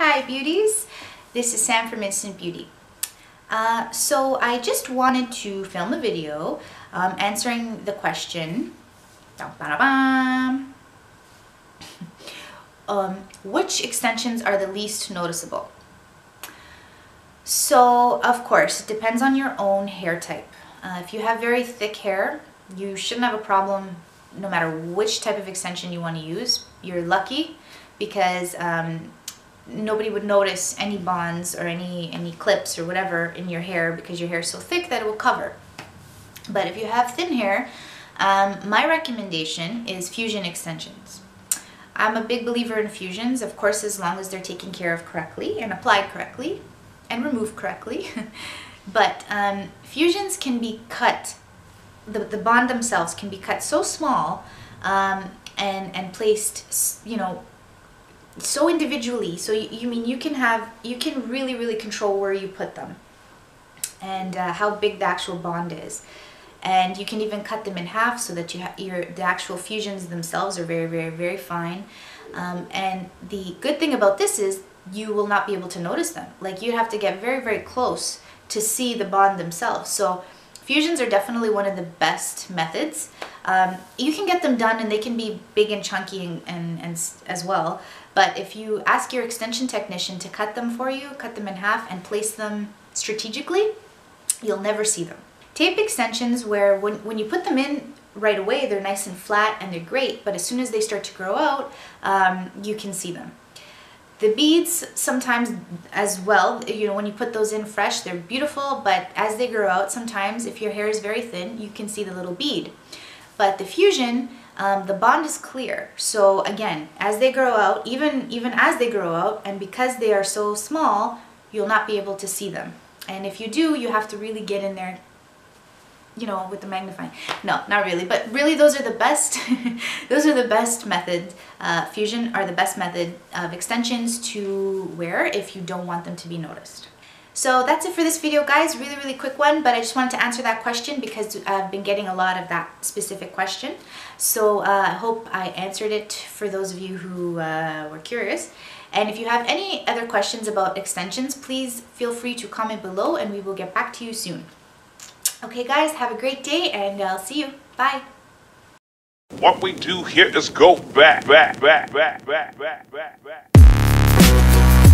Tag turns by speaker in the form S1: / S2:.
S1: Hi beauties, this is Sam from Instant Beauty. Uh, so I just wanted to film a video um, answering the question um, which extensions are the least noticeable? So of course, it depends on your own hair type. Uh, if you have very thick hair, you shouldn't have a problem no matter which type of extension you want to use. You're lucky because um, nobody would notice any bonds or any, any clips or whatever in your hair because your hair is so thick that it will cover. But if you have thin hair, um, my recommendation is fusion extensions. I'm a big believer in fusions, of course, as long as they're taken care of correctly and applied correctly and removed correctly. but um, fusions can be cut, the, the bond themselves can be cut so small um, and, and placed, you know, so individually. So you, you mean you can have, you can really, really control where you put them and uh, how big the actual bond is. And you can even cut them in half so that you have your the actual fusions themselves are very, very, very fine. Um, and the good thing about this is you will not be able to notice them. Like you have to get very, very close to see the bond themselves. So fusions are definitely one of the best methods. Um, you can get them done and they can be big and chunky and, and, and as well. But if you ask your extension technician to cut them for you, cut them in half and place them strategically, you'll never see them. Tape extensions where when, when you put them in right away, they're nice and flat and they're great, but as soon as they start to grow out, um, you can see them. The beads sometimes as well, you know, when you put those in fresh, they're beautiful, but as they grow out, sometimes if your hair is very thin, you can see the little bead. But the fusion, um, the bond is clear. So again, as they grow out, even, even as they grow out, and because they are so small, you'll not be able to see them. And if you do, you have to really get in there you know, with the magnifying. No, not really, but really those are the best, those are the best methods. Uh, fusion are the best method of extensions to wear if you don't want them to be noticed. So that's it for this video guys, really really quick one, but I just wanted to answer that question because I've been getting a lot of that specific question. So uh, I hope I answered it for those of you who uh, were curious. And if you have any other questions about extensions, please feel free to comment below and we will get back to you soon. Okay guys, have a great day and I'll see you. Bye.
S2: What we do here is go back, back, back, back, back, back, back, back.